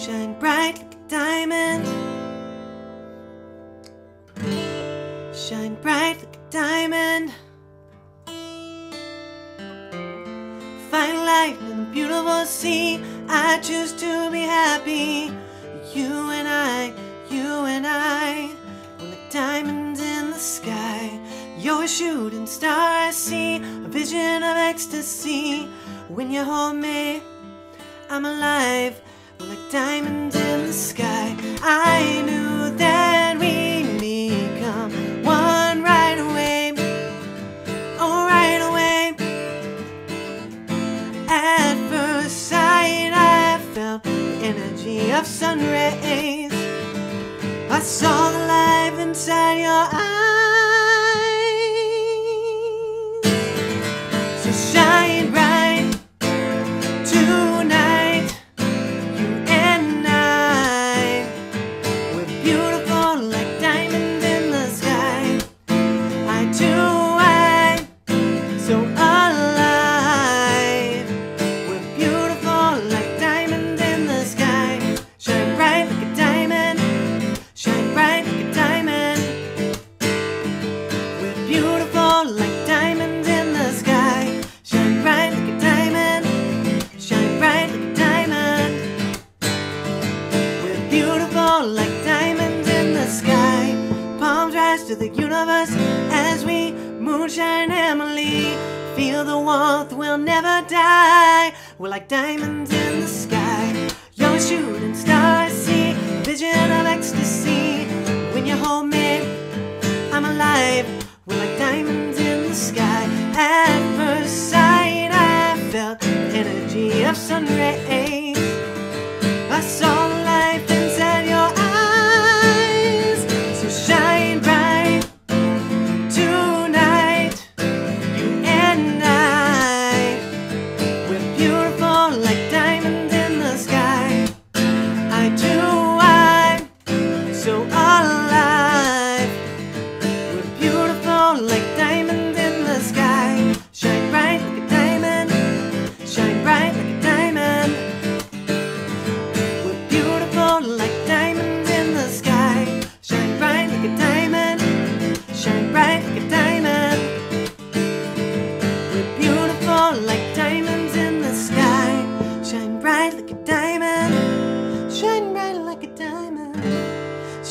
Shine bright like a diamond. Shine bright like a diamond. Find light in the beautiful sea. I choose to be happy. You and I, you and I, we're like diamonds in the sky. You're a shooting star, I see a vision of ecstasy. When you hold me, I'm alive. We're diamonds in the sky. I knew that we'd become one right away. Oh, right away. At first sight, I felt the energy of sun rays. I saw the life inside your eyes. So shine alive. We're beautiful like diamonds in the sky. Shine bright like a diamond. Shine bright like a diamond. We're beautiful like diamonds in the sky. Shine bright like a diamond. Shine bright like a diamond. We're beautiful like diamonds in the sky. To the universe moonshine Emily. Feel the warmth, we'll never die. We're like diamonds in the sky. You're a shooting star, see vision of ecstasy. When you hold me, I'm alive.